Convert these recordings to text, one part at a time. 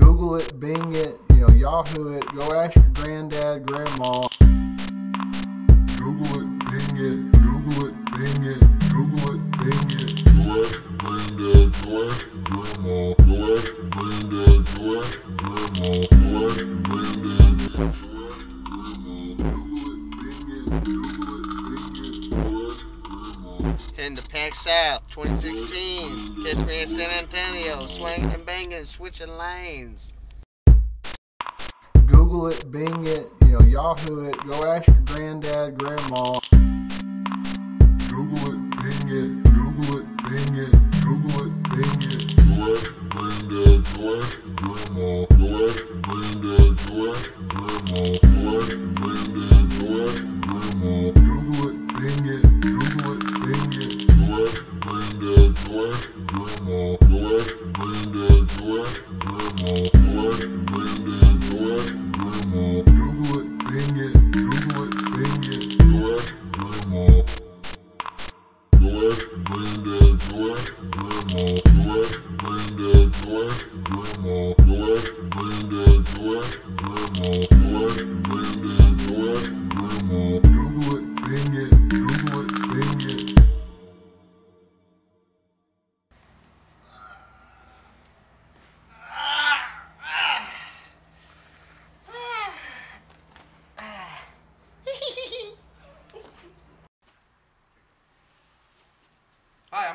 Google it, Bing it, you know, Yahoo it. Go ask your granddad, grandma. Google it, Bing it, Google it, Bing it, Google it, Bing it. Go ask your granddad, go ask your grandma, go ask your granddad, go ask your grandma, go ask your granddad, go ask your grandma. Heading to PAX South 2016. Catch me in San Antonio, swinging and banging, switching lanes. Google it, Bing it, you know, Yahoo it. Go ask your granddad, grandma. Google it, Bing it, Google it, Bing it, Google it, Bing it. Go ask your granddad, go ask your grandma, go ask your granddad, go ask your grandma, ask granddad, go ask grandma, go ask granddad, go ask grandma. Google it, Bing it, Google it, Bing it. Go ask grandma. Go ask granddad, go ask grandma, go ask granddad, go ask grandma, go ask granddad, go ask grandma,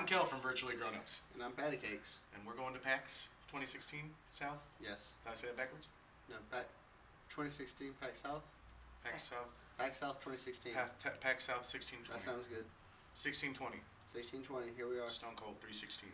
I'm Kel from Virtually Grownups. And I'm Patty Cakes. And we're going to PAX 2016 South? Yes. Did I say that backwards? No, back 2016 PAX South? PAX South. PAX South 2016. PAX South 1620. That sounds good. 1620. 1620, here we are. Stone Cold 316.